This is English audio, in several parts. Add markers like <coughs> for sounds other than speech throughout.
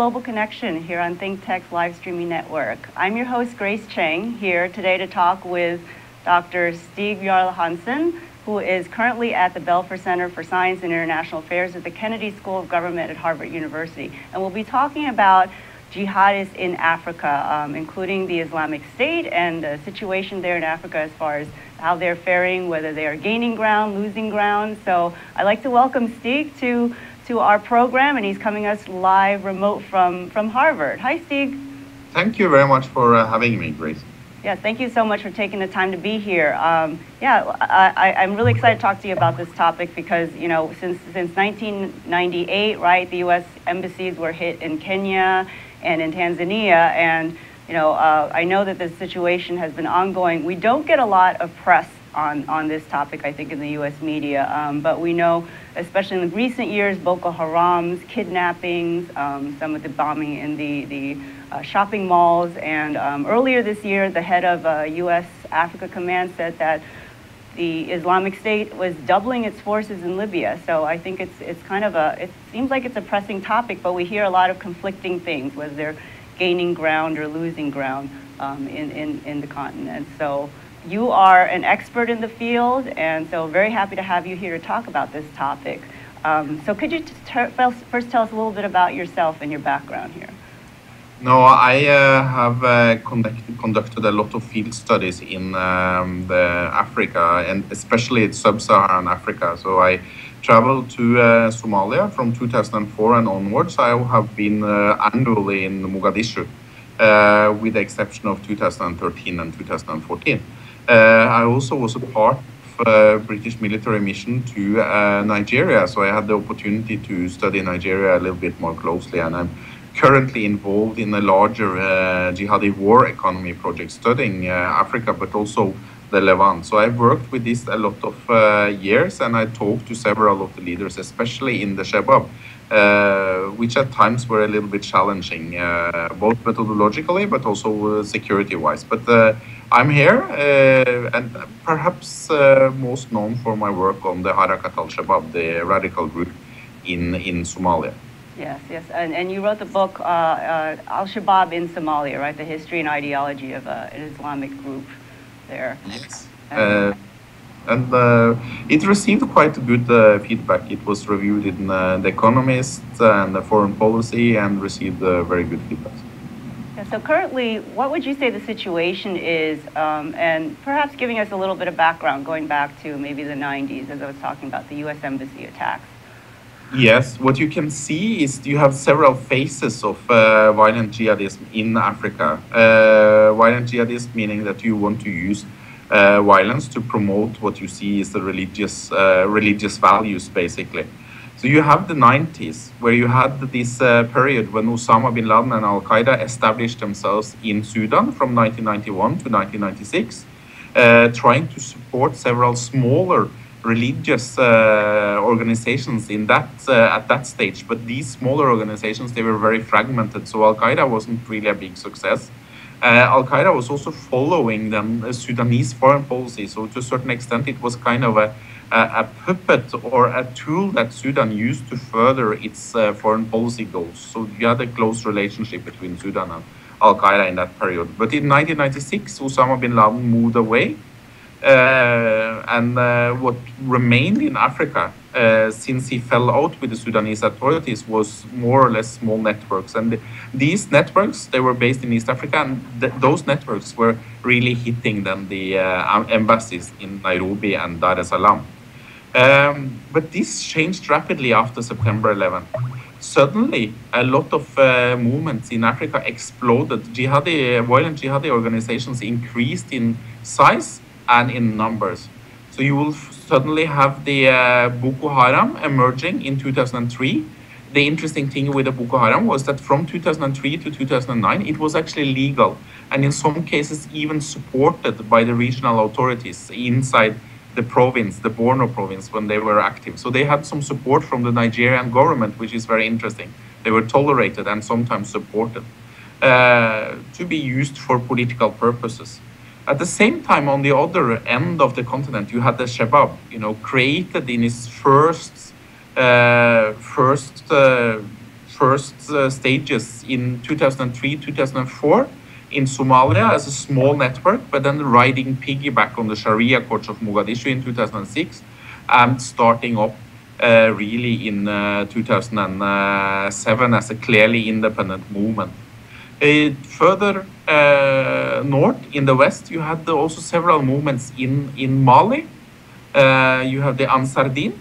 Global Connection here on ThinkTech's live streaming network. I'm your host, Grace Cheng, here today to talk with Dr. Stig Jarle Hansen, who is currently at the Belfer Center for Science and International Affairs at the Kennedy School of Government at Harvard University. And we'll be talking about jihadists in Africa, um, including the Islamic State and the situation there in Africa as far as how they're faring, whether they are gaining ground, losing ground. So I'd like to welcome Stig to, to our program, and he's coming us live remote from, from Harvard. Hi, Stig. Thank you very much for uh, having me, Grace. Yeah, thank you so much for taking the time to be here. Um, yeah, I, am really excited to talk to you about this topic because, you know, since, since 1998, right, the U.S. embassies were hit in Kenya and in Tanzania, and, you know, uh, I know that this situation has been ongoing. We don't get a lot of press on, on this topic, I think, in the U.S. media, um, but we know, especially in the recent years, Boko Haram's kidnappings, um, some of the bombing in the, the uh, shopping malls. And um, earlier this year, the head of uh, U.S. Africa Command said that the Islamic State was doubling its forces in Libya. So I think it's, it's kind of a, it seems like it's a pressing topic, but we hear a lot of conflicting things, whether they're gaining ground or losing ground um, in, in, in the continent. So you are an expert in the field, and so very happy to have you here to talk about this topic. Um, so could you first tell us a little bit about yourself and your background here? No, I uh, have uh, conducted, conducted a lot of field studies in um, Africa and especially in sub-Saharan Africa. So I traveled to uh, Somalia from 2004 and onwards. I have been uh, annually in Mogadishu, uh, with the exception of 2013 and 2014. Uh, I also was a part of a British military mission to Nigeria, so I had the opportunity to study Nigeria a little bit more closely, and I'm currently involved in a larger uh, jihadi war economy project studying uh, Africa, but also the Levant. So I've worked with this a lot of uh, years, and I talked to several of the leaders, especially in the Shabab, uh, which at times were a little bit challenging, uh, both methodologically but also uh, security-wise. But I'm here, and perhaps most known for my work on the Harakat al Shabaab, the radical group in, in Somalia. Yes, yes. And, and you wrote the book, uh, uh, Al Shabaab in Somalia, right? The history and ideology of uh, an Islamic group there. Yes. Uh, and uh, it received quite good uh, feedback. It was reviewed in The Economist and the Foreign Policy and received very good feedback. Yeah, so currently, what would you say the situation is? Um, and perhaps giving us a little bit of background, going back to maybe the 90s, as I was talking about the U.S. Embassy attacks. Yes, what you can see is you have several phases of uh, violent jihadism in Africa. Uh, violent jihadism meaning that you want to use uh, violence to promote what you see is the religious uh, religious values, basically. So you have the 90s, where you had this uh, period when Osama bin Laden and Al Qaeda established themselves in Sudan from 1991 to 1996, uh, trying to support several smaller religious uh, organizations in that uh, at that stage. But these smaller organizations they were very fragmented. So al-qaeda wasn't really a big success. Uh, al-qaeda was also following the sudanese foreign policy. So to a certain extent it was kind of a, a, puppet or a tool that sudan used to further its uh, foreign policy goals so you had a close relationship between sudan and al-qaeda in that period but in 1996 osama bin laden moved away uh, and uh, what remained in Africa uh, since he fell out with the Sudanese authorities was more or less small networks. And these networks, they were based in East Africa, and th those networks were really hitting then the uh, embassies in Nairobi and Dar es Salaam. Um, but this changed rapidly after September 11. Suddenly, a lot of uh, movements in Africa exploded. Jihadi, violent jihadi organizations increased in size and in numbers. So you will suddenly have the uh, Boko Haram emerging in 2003. The interesting thing with the Boko Haram was that from 2003 to 2009, it was actually legal and in some cases even supported by the regional authorities inside the province, the Borno province, when they were active. So they had some support from the Nigerian government, which is very interesting. They were tolerated and sometimes supported uh, to be used for political purposes. At the same time, on the other end of the continent, you had the Shabab, you know, created in its first, uh, first, uh, first uh, stages in 2003, 2004 in Somalia as a small network, but then riding piggyback on the Sharia courts of Mogadishu in 2006 and starting up uh, really in uh, 2007 as a clearly independent movement. Uh, further uh, north in the west, you had also several movements in, in Mali. Uh, you have the Ansar Din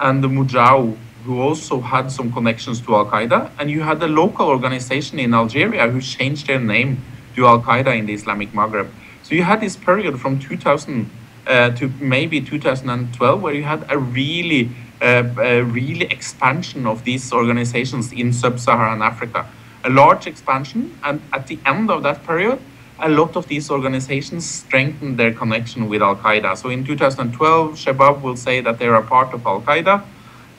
and the Mujao, who also had some connections to Al Qaeda. And you had a local organization in Algeria who changed their name to Al Qaeda in the Islamic Maghreb. So you had this period from 2000 uh, to maybe 2012 where you had a really, uh, a really expansion of these organizations in sub-Saharan Africa. A large expansion, and at the end of that period, a lot of these organizations strengthened their connection with Al Qaeda. So in 2012, Shabab will say that they are a part of Al Qaeda.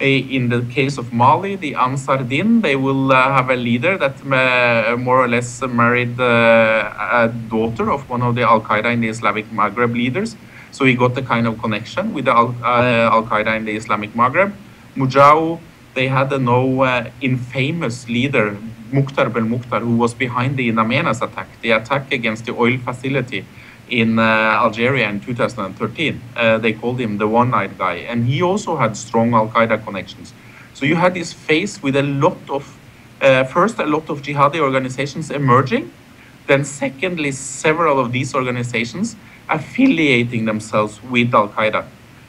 In the case of Mali, the Ansar Din, they will uh, have a leader that uh, more or less married uh, a daughter of one of the Al Qaeda in the Islamic Maghreb leaders. So he got the kind of connection with the Al, uh, Qaeda in the Islamic Maghreb. Mujao, they had a now uh, infamous leader, Mukhtar Bel Mukhtar, who was behind the In Amenas attack, the attack against the oil facility in uh, Algeria in 2013. Uh, they called him the one-eyed guy, and he also had strong Al Qaeda connections. So you had this phase with a lot of, uh, first a lot of jihadi organizations emerging, then secondly several of these organizations affiliating themselves with Al Qaeda.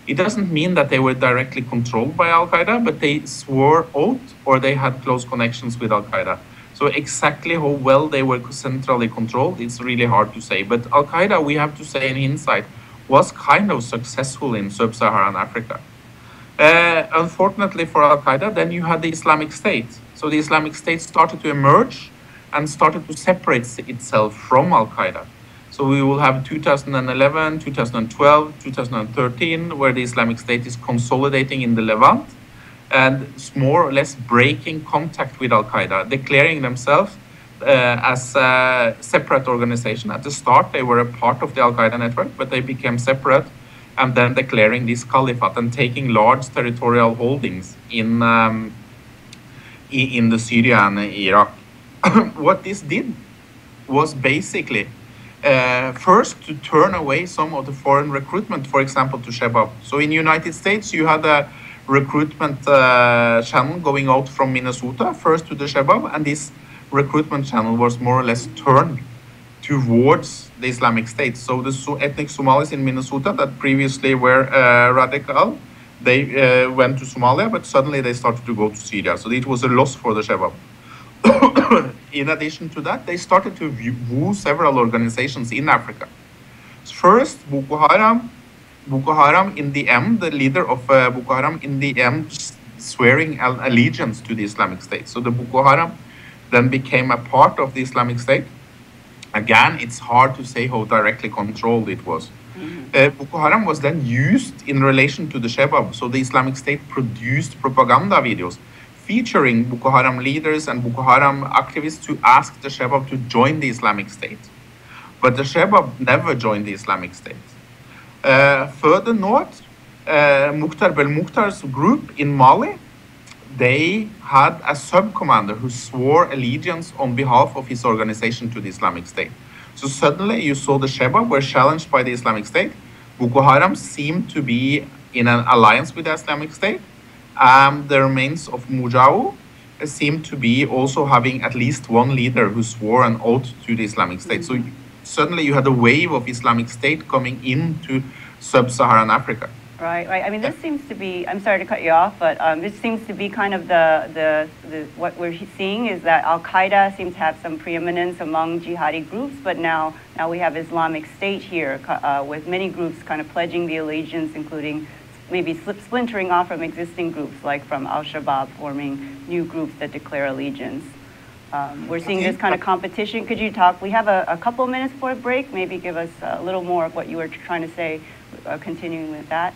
It doesn't mean that they were directly controlled by Al Qaeda, but they swore oath or they had close connections with Al Qaeda. So exactly how well they were centrally controlled, it's really hard to say. But Al Qaeda, we have to say in hindsight, was kind of successful in sub-Saharan Africa. Uh, unfortunately for Al Qaeda, then you had the Islamic State. So the Islamic State started to emerge and started to separate itself from Al Qaeda. So we will have 2011, 2012, 2013, where the Islamic State is consolidating in the Levant and more or less breaking contact with Al Qaeda, declaring themselves uh, as a separate organization. At the start, they were a part of the Al Qaeda network, but they became separate and then declaring this caliphate and taking large territorial holdings in, um, in the Syria and Iraq. <coughs> what this did was basically uh, first to turn away some of the foreign recruitment, for example, to Shabab. So in the United States, you had a recruitment uh, channel going out from Minnesota first to the Shabab, and this recruitment channel was more or less turned towards the Islamic State. So the ethnic Somalis in Minnesota that previously were uh, radical, they uh, went to Somalia, but suddenly they started to go to Syria. So it was a loss for the Shabab. <coughs> in addition to that, they started to woo several organizations in Africa. First, Boko Haram. Boko Haram, in the end, the leader of uh, Boko Haram, in the end, swearing allegiance to the Islamic State. So the Boko Haram then became a part of the Islamic State. Again, it's hard to say how directly controlled it was. Mm-hmm. Uh, Boko Haram was then used in relation to the Shabab. So the Islamic State produced propaganda videos featuring Boko Haram leaders and Boko Haram activists to ask the Shabab to join the Islamic State. But the Shabab never joined the Islamic State. Uh, further north, uh, Mukhtar Bel Mukhtar's group in Mali, they had a sub-commander who swore allegiance on behalf of his organization to the Islamic State. So suddenly you saw the Sheba were challenged by the Islamic State. Boko Haram seemed to be in an alliance with the Islamic State um, the remains of Mujao seem to be also having at least one leader who swore an oath to the Islamic State. So suddenly you had a wave of Islamic State coming into sub-Saharan Africa. Right, right. I mean, this seems to be, I'm sorry to cut you off, but um, this seems to be kind of the, the, the, what we're seeing is that Al-Qaeda seems to have some preeminence among jihadi groups, but now, now we have Islamic State here uh, with many groups kind of pledging the allegiance, including maybe splintering off from existing groups, like from Al-Shabaab forming new groups that declare allegiance. Um, we're seeing this kind of competition. Could you talk? We have a, a, couple minutes for a break. Maybe give us a little more of what you were trying to say, uh, continuing with that.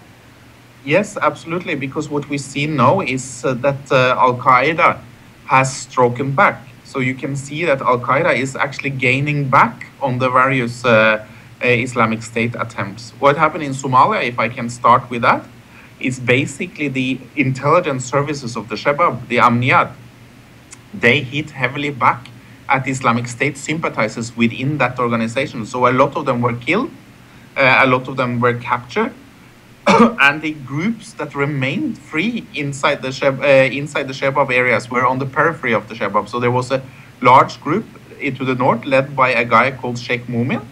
Yes, absolutely. Because what we see now is uh, that uh, Al Qaeda has stroken back. So you can see that Al Qaeda is actually gaining back on the various uh, uh, Islamic State attempts. What happened in Somalia, if I can start with that, is basically the intelligence services of the Shabab, the Amniyat. They hit heavily back at Islamic State sympathizers within that organization. So a lot of them were killed, uh, a lot of them were captured, <coughs> and the groups that remained free inside the Sheb, uh, inside the Shebab areas were on the periphery of the Shebab. So there was a large group to the north led by a guy called Sheikh Mumin,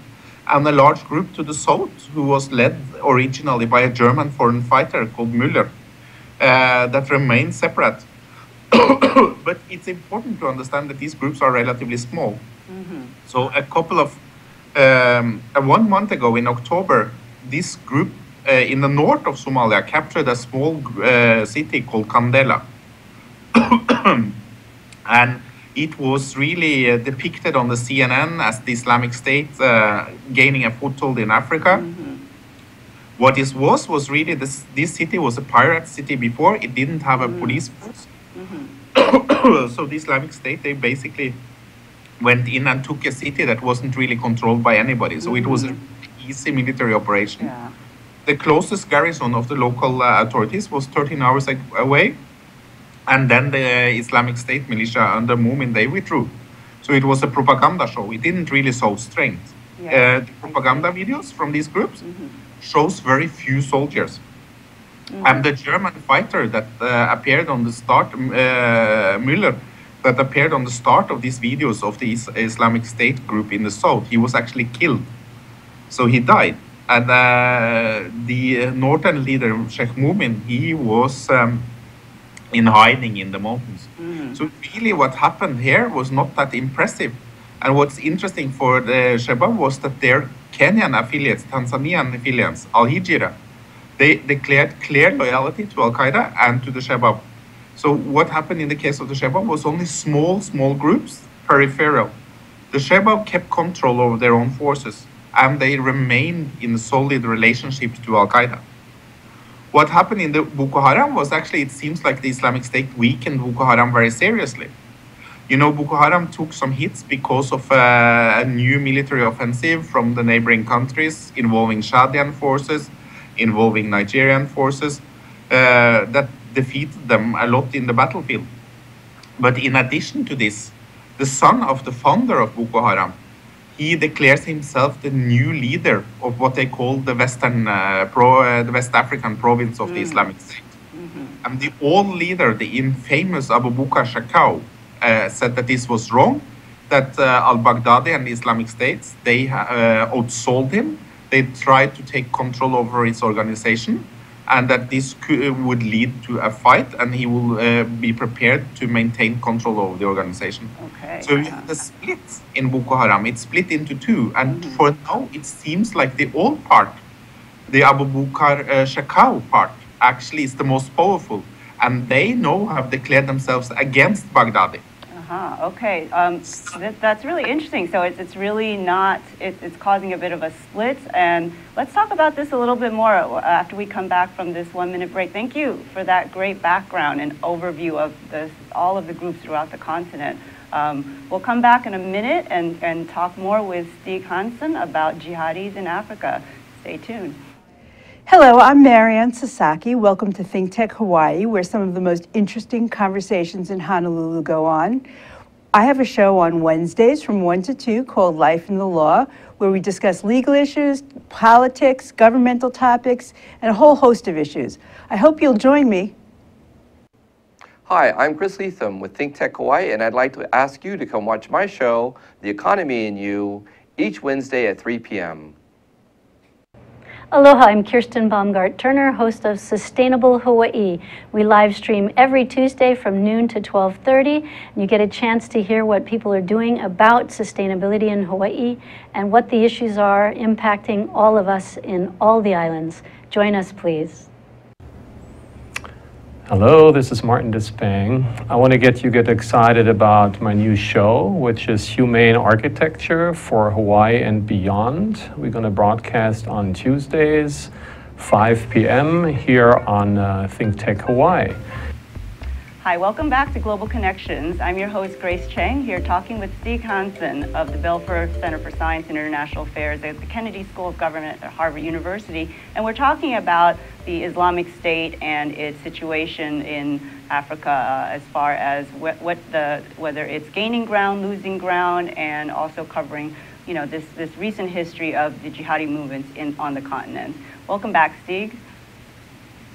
and a large group to the south who was led originally by a German foreign fighter called Müller, uh, that remained separate. <coughs> but it's important to understand that these groups are relatively small. Mm-hmm. So a couple of um, uh, one month ago in October, this group uh, in the north of Somalia captured a small uh, city called Qandala. <coughs> and it was really uh, depicted on the CNN as the Islamic State uh, gaining a foothold in Africa. Mm-hmm. What this was was really this, this city was a pirate city before. It didn't have a mm-hmm. police force. Mm-hmm. <coughs> so the Islamic State, they basically went in and took a city that wasn't really controlled by anybody. So it was an mm-hmm. easy military operation. Yeah the closest garrison of the local uh, authorities was 13 hours away. And then the Islamic State militia under Mumin, they withdrew. So it was a propaganda show. It didn't really show strength. Yeah, uh, the propaganda videos from these groups mm-hmm. shows very few soldiers. Mm-hmm. And the German fighter that uh, appeared on the start, uh, Müller, that appeared on the start of these videos of the Islamic State group in the south, he was actually killed. So he died. And uh, the northern leader, Sheikh Mumin, he was um, in hiding in the mountains. Mm. So really what happened here was not that impressive. And what's interesting for the Shabab was that their Kenyan affiliates, Tanzanian affiliates, Al-Hijra, they declared clear loyalty to Al-Qaeda and to the Shabab. So what happened in the case of the Shabab was only small, small groups, peripheral. The Shabab kept control over their own forces and they remained in solid relationships to Al Qaeda. What happened in the Boko Haram was actually, it seems like the Islamic State weakened Boko Haram very seriously. You know, Boko Haram took some hits because of uh, a new military offensive from the neighboring countries involving Chadian forces, involving Nigerian forces, uh, that defeated them a lot in the battlefield. But in addition to this, the son of the founder of Boko Haram, he declares himself the new leader of what they call the Western uh, pro, uh, the West African province of mm. the Islamic State. Mm-hmm. And the old leader, the infamous Abu Bakr Shekau, uh, said that this was wrong, that uh, al-Baghdadi and the Islamic States, they uh, outsold him. They tried to take control over his organization and that this could, would lead to a fight and he will uh, be prepared to maintain control over the organization. Okay. So the split in Boko Haram, it's split into two. And mm-hmm. for now, it seems like the old part, the Abu Bakr uh, Shekau part, actually is the most powerful. And they now have declared themselves against Baghdadi. Uh-huh. Okay. Um, that, that's really interesting. So it's, it's really not, it, it's causing a bit of a split. And let's talk about this a little bit more after we come back from this one minute break. Thank you for that great background and overview of this, all of the groups throughout the continent. Um, we'll come back in a minute and, and talk more with Stig Hansen about jihadis in Africa. Stay tuned. Hello, I'm Marianne Sasaki. Welcome to Think Tech Hawaii, where some of the most interesting conversations in Honolulu go on. I have a show on Wednesdays from 1 to 2 called Life in the Law, where we discuss legal issues, politics, governmental topics, and a whole host of issues. I hope you'll join me. Hi, I'm Chris Leatham with Think Tech Hawaii, and I'd like to ask you to come watch my show, The Economy and You, each Wednesday at 3 p.m. Aloha, I'm Kirsten Baumgart Turner, host of Sustainable Hawaii. We live stream every Tuesday from noon to 12:30, and you get a chance to hear what people are doing about sustainability in Hawaii and what the issues are impacting all of us in all the islands. Join us, please. Hello, this is Martin Despang. I want to get you get excited about my new show, which is Humane Architecture for Hawaii and Beyond. We're going to broadcast on Tuesdays, 5 p.m. here on uh, Think Tech Hawaii. Hi, welcome back to Global Connections. I'm your host, Grace Cheng, here talking with Stig Hansen of the Belfer Center for Science and International Affairs at the Kennedy School of Government at Harvard University. And we're talking about the Islamic State and its situation in Africa uh, as far as what, what the, whether it's gaining ground, losing ground, and also covering you know, this, this recent history of the jihadi movements in, on the continent. Welcome back, Stig.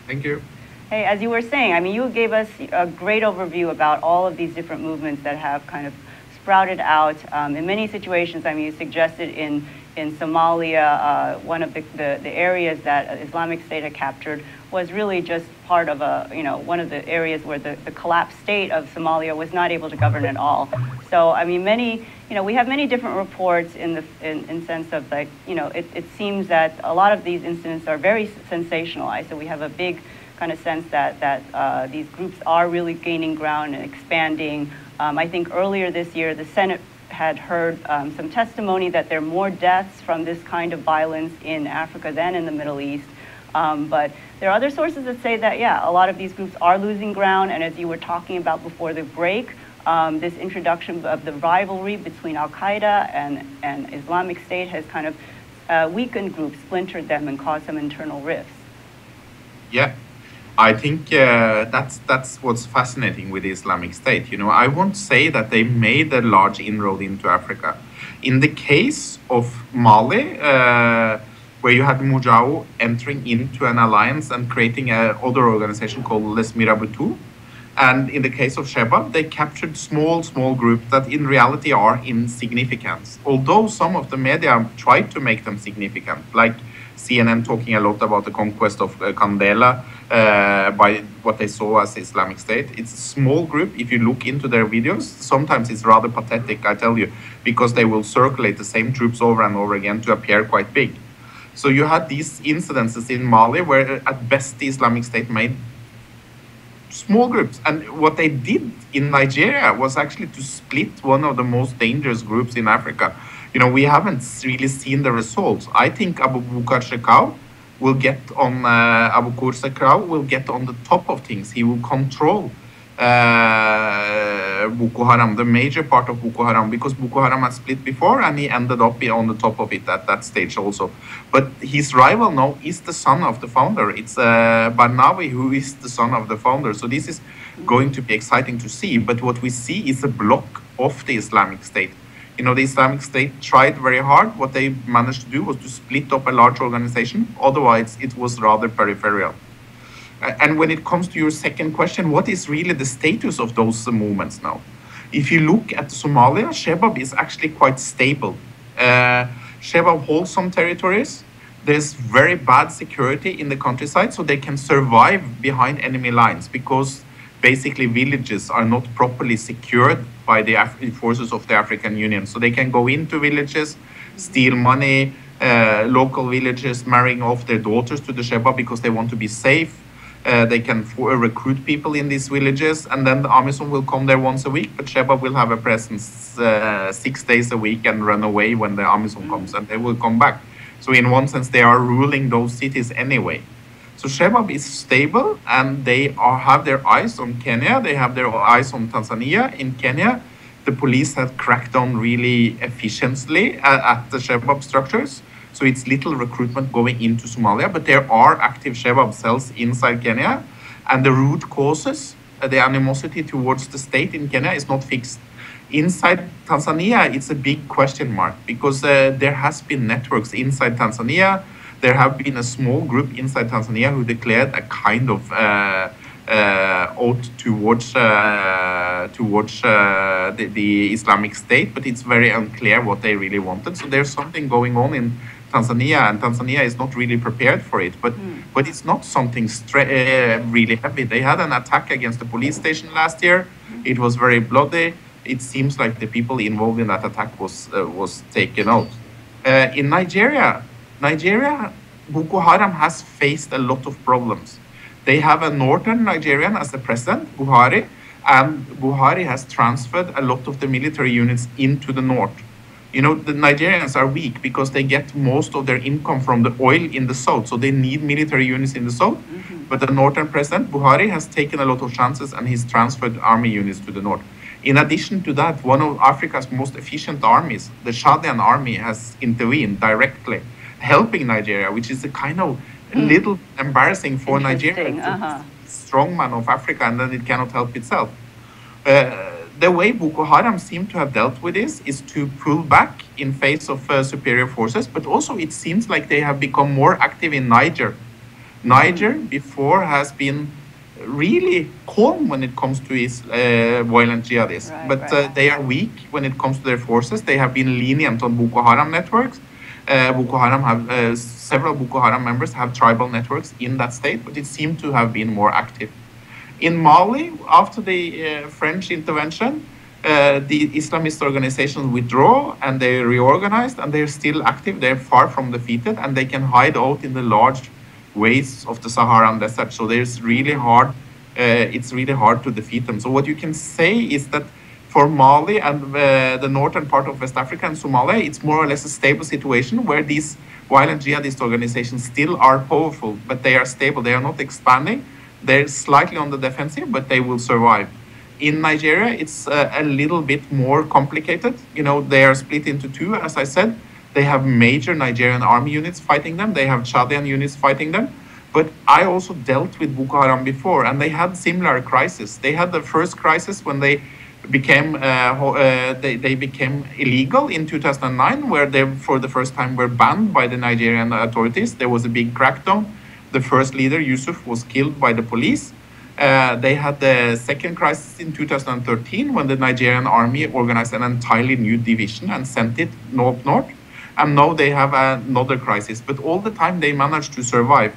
Thank you. Hey, as you were saying, I mean, you gave us a great overview about all of these different movements that have kind of sprouted out um, in many situations. I mean, you suggested in in Somalia, uh, one of the, the, the, areas that Islamic State had captured was really just part of a, you know, one of the areas where the, the collapsed state of Somalia was not able to govern at all. So, I mean, many, you know, we have many different reports in the in, in sense of like, you know, it, it seems that a lot of these incidents are very sensationalized. So we have a big kind of sense that, that uh, these groups are really gaining ground and expanding. Um, I think earlier this year, the Senate had heard um, some testimony that there are more deaths from this kind of violence in Africa than in the Middle East. Um, but there are other sources that say that, yeah, a lot of these groups are losing ground. And as you were talking about before the break, um, this introduction of the rivalry between Al Qaeda and, and Islamic State has kind of uh, weakened groups, splintered them, and caused some internal rifts. Yeah, I think uh, that's that's what's fascinating with the Islamic State. You know, I won't say that they made a large inroad into Africa. In the case of Mali, uh, where you had Mujao entering into an alliance and creating a other organization called Les Miraboutou, and in the case of Shebab, they captured small, small groups that in reality are insignificant. Although some of the media tried to make them significant, like CNN talking a lot about the conquest of uh, Qandala uh, by what they saw as Islamic State. It's a small group. If you look into their videos, sometimes it's rather pathetic, I tell you, because they will circulate the same troops over and over again to appear quite big. So you had these incidences in Mali where at best the Islamic State made small groups. And what they did in Nigeria was actually to split one of the most dangerous groups in Africa. You know, we haven't really seen the results. I think Abu Bakr Shekau will get on uh, Abu Bakr will get on the top of things. He will control uh, Boko Haram, the major part of Boko Haram, because Boko Haram had split before and he ended up on the top of it at that stage also. But his rival now is the son of the founder. It's uh, Barnawi who is the son of the founder. So this is going to be exciting to see. But what we see is a block of the Islamic State you know, the Islamic State tried very hard. What they managed to do was to split up a large organization. Otherwise, it was rather peripheral. And when it comes to your second question, what is really the status of those movements now? If you look at Somalia, Shebab is actually quite stable. Uh, Shebab holds some territories. There's very bad security in the countryside, so they can survive behind enemy lines because basically villages are not properly secured by the Af forces of the African Union. So they can go into villages, steal money, uh, local villages marrying off their daughters to the Sheba because they want to be safe. Uh, they can recruit people in these villages, and then the AMISOM will come there once a week, but Sheba will have a presence uh, six days a week and run away when the AMISOM comes, and they will come back. So in one sense, they are ruling those cities anyway. So Shebab is stable and they are, have their eyes on Kenya. They have their eyes on Tanzania. In Kenya, the police have cracked down really efficiently at, at the Shebab structures. So it's little recruitment going into Somalia, but there are active Shebab cells inside Kenya. And the root causes, uh, the animosity towards the state in Kenya is not fixed. Inside Tanzania, it's a big question mark because uh, there has been networks inside Tanzania there have been a small group inside Tanzania who declared a kind of uh, uh, oath towards uh, towards uh, the, the, Islamic State, but it's very unclear what they really wanted. So there's something going on in Tanzania, and Tanzania is not really prepared for it. But mm. but it's not something uh, really heavy. They had an attack against the police station last year. It was very bloody. It seems like the people involved in that attack was uh, was taken out. in Nigeria, Nigeria, Boko Haram has faced a lot of problems. They have a northern Nigerian as the president, Buhari, and Buhari has transferred a lot of the military units into the north. You know, the Nigerians are weak because they get most of their income from the oil in the south, so they need military units in the south. Mm-hmm. But the northern president, Buhari, has taken a lot of chances and he's transferred army units to the north. In addition to that, one of Africa's most efficient armies, the Chadian army, has intervened directly helping Nigeria, which is a kind of a little embarrassing for Nigeria Hmm. Uh-huh. strongman of Africa and then it cannot help itself. Uh, the way Boko Haram seem to have dealt with this is to pull back in face of uh, superior forces, but also it seems like they have become more active in Niger. Niger before has been really calm when it comes to its uh, violent jihadists, Right, but right. Uh, they are weak when it comes to their forces. They have been lenient on Boko Haram networks. Uh, Boko Haram have uh, several Boko Haram members have tribal networks in that state, but it seemed to have been more active. In Mali, after the uh, French intervention, uh, the Islamist organizations withdraw and they reorganized and they're still active. They're far from defeated and they can hide out in the large wastes of the Saharan desert. So there's really hard. Uh, it's really hard to defeat them. So what you can say is that for Mali and uh, the northern part of West Africa and Somalia, it's more or less a stable situation where these violent jihadist organizations still are powerful, but they are stable. They are not expanding. They're slightly on the defensive, but they will survive. In Nigeria, it's uh, a little bit more complicated. You know, they are split into two, as I said. They have major Nigerian army units fighting them. They have Chadian units fighting them. But I also dealt with Boko Haram before, and they had similar crises. They had the first crisis when they became uh, uh, they, they became illegal in 2009, where they for the first time were banned by the Nigerian authorities. There was a big crackdown. The first leader, Yusuf, was killed by the police. Uh, they had the second crisis in 2013 when the Nigerian army organized an entirely new division and sent it north north. And now they have another crisis, but all the time they managed to survive.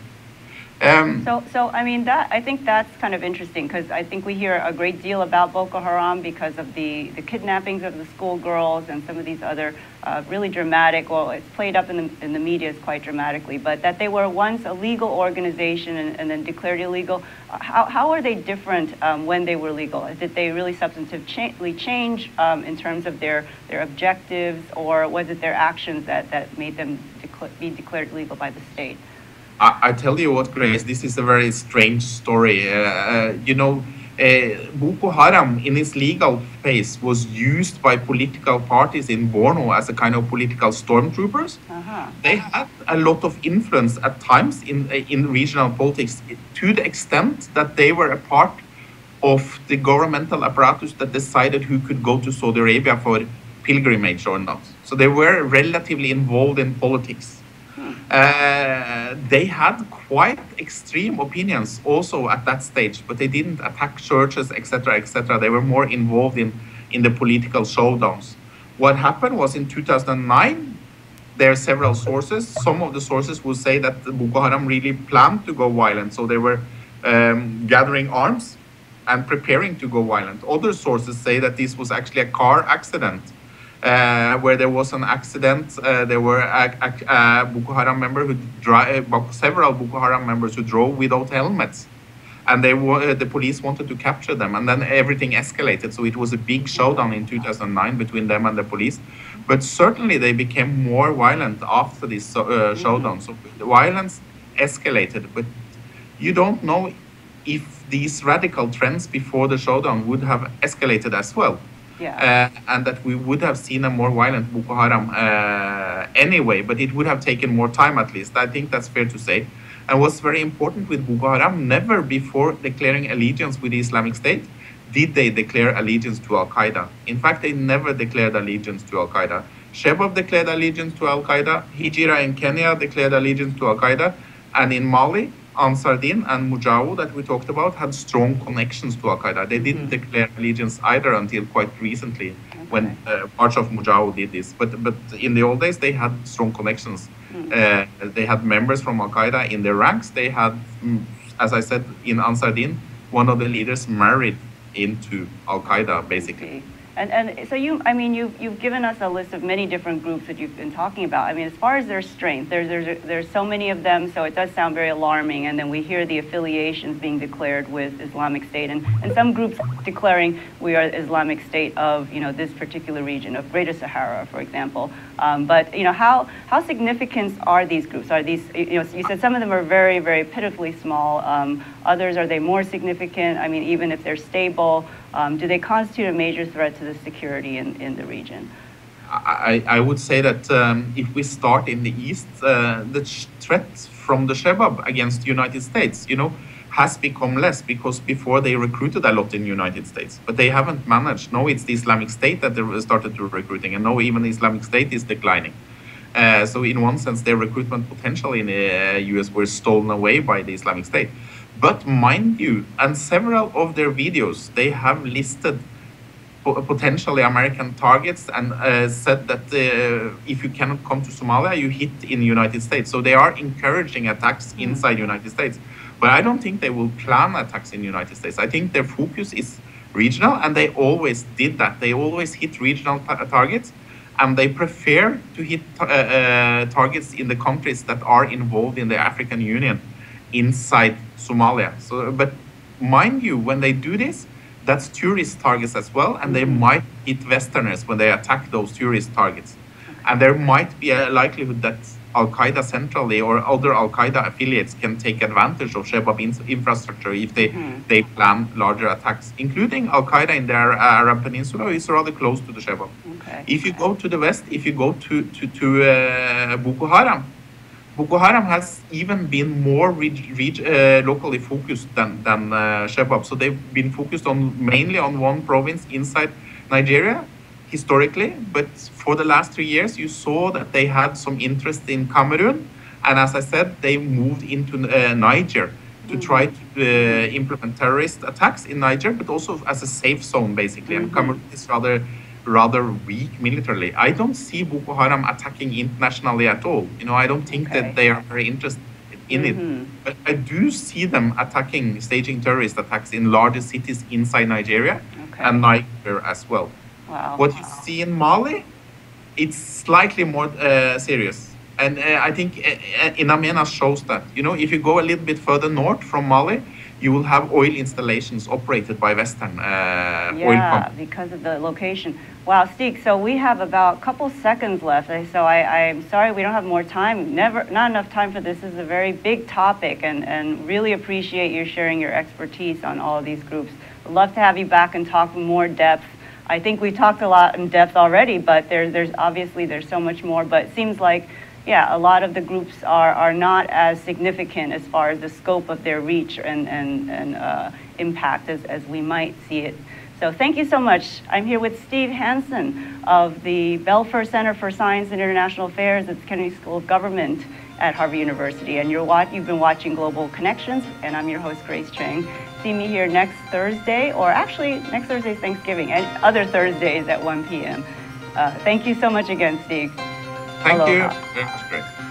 Um, So, so I mean that I think that's kind of interesting because I think we hear a great deal about Boko Haram because of the, the kidnappings of the schoolgirls and some of these other uh, really dramatic. Well, it's played up in the in the media quite dramatically, but that they were once a legal organization and, and then declared illegal. How, how are they different um, when they were legal? Did they really substantively change um, in terms of their their objectives, or was it their actions that that made them decla- be declared legal by the state? I, I tell you what, Grace, this is a very strange story. Uh, uh, you know, uh, Boko Haram in its legal phase was used by political parties in Borno as a kind of political stormtroopers. Uh-huh. They had a lot of influence at times in in regional politics to the extent that they were a part of the governmental apparatus that decided who could go to Saudi Arabia for pilgrimage or not. So they were relatively involved in politics. Uh, they had quite extreme opinions also at that stage, but they didn't attack churches, etc., etc. They were more involved in, in the political showdowns. What happened was in 2009, there are several sources. Some of the sources will say that Boko Haram really planned to go violent, so they were um, gathering arms and preparing to go violent. Other sources say that this was actually a car accident uh, where there was an accident. Uh, there were a, a, a Boko Haram member who dri- uh, several Boko Haram members who drove without helmets, and they wa- uh, the police wanted to capture them, and then everything escalated. So it was a big showdown in 2009 between them and the police. But certainly they became more violent after this uh, showdown. So the violence escalated, but you don't know if these radical trends before the showdown would have escalated as well Yeah. uh, and that we would have seen a more violent Boko Haram uh, anyway, but it would have taken more time at least. I think that's fair to say. And what's very important with Boko Haram, never before declaring allegiance with the Islamic State did they declare allegiance to Al Qaeda. In fact, they never declared allegiance to Al Qaeda. Shebab declared allegiance to Al Qaeda. Hijira in Kenya declared allegiance to Al Qaeda. And in Mali, Ansar Din and Mujawu that we talked about had strong connections to Al Qaeda. They didn't declare allegiance either until quite recently when uh, parts of Mujawu did this. But, but in the old days, they had strong connections. Uh, they had members from Al Qaeda in their ranks. They had, mm, as I said, in Ansar Din, one of the leaders married into Al Qaeda, basically. Okay. And, and so you, I mean, you've, you've given us a list of many different groups that you've been talking about. I mean, as far as their strength, there's, there's, there's so many of them, so it does sound very alarming. And then we hear the affiliations being declared with Islamic State, and, and some groups declaring we are Islamic State of, you know, this particular region, of Greater Sahara, for example. Um, but, you know, how, how significant are these groups? Are these, you know, you said some of them are very, very pitifully small. Um, others, are they more significant? I mean, even if they're stable, um, do they constitute a major threat to the security in, in the region? I, I would say that um, if we start in the east, uh, the threat from the Shebab against the United States, you know, has become less because before they recruited a lot in the United States, but they haven't managed. Now it's the Islamic State that they started to recruiting, and now even the Islamic State is declining. Uh, so in one sense, their recruitment potential in the uh, US were stolen away by the Islamic State. But mind you, and several of their videos, they have listed potentially American targets and uh, said that uh, if you cannot come to Somalia, you hit in the United States. So they are encouraging attacks mm. inside the United States. But I don't think they will plan attacks in the United States. I think their focus is regional, and they always did that. They always hit regional targets, and they prefer to hit uh, uh, targets in the countries that are involved in the African Union inside Somalia. So, but mind you, when they do this, that's tourist targets as well, and they mm-hmm. might hit Westerners when they attack those tourist targets. And there might be a likelihood that Al Qaeda centrally or other Al Qaeda affiliates can take advantage of Shebab infrastructure if they, mm. they plan larger attacks, including Al Qaeda in their uh, Arab Peninsula is rather close to the Shebab. Okay. If you go to the west, if you go to, to, to uh, Boko Haram, Boko Haram has even been more uh, locally focused than, than uh, Shebab. So they've been focused on mainly on one province inside Nigeria historically, but for the last three years, you saw that they had some interest in Cameroon. And as I said, they moved into uh, Niger to try to uh, implement terrorist attacks in Niger, but also as a safe zone, basically. Mm-hmm. And Cameroon is rather rather weak militarily. I don't see Boko Haram attacking internationally at all. You know, I don't think okay. that they are very interested in mm-hmm. it. But I do see them attacking, staging terrorist attacks in larger cities inside Nigeria okay. and Niger as well. Wow. What you see in Mali, it's slightly more uh, serious. And uh, I think uh, uh In Amenas shows that. You know, if you go a little bit further north from Mali, you will have oil installations operated by Western uh, yeah, oil companies. because of the location. Wow, Stig, so we have about a couple seconds left. So I, I'm sorry we don't have more time. Never, not enough time for this. This is a very big topic and, and really appreciate you sharing your expertise on all of these groups. I'd love to have you back and talk more depth. I think we talked a lot in depth already, but there's, there's obviously there's so much more. But it seems like, yeah, a lot of the groups are, are not as significant as far as the scope of their reach and, and, and uh, impact as, as we might see it so thank you so much. I'm here with Stig Hansen of the Belfer Center for Science and International Affairs at the Kennedy School of Government at Harvard University. And you're you've been watching Global Connections, and I'm your host, Grace Cheng. See me here next Thursday, or actually next Thursday is Thanksgiving, and other Thursdays at 1 p.m. Uh, thank you so much again, Stig. Thank Aloha. you.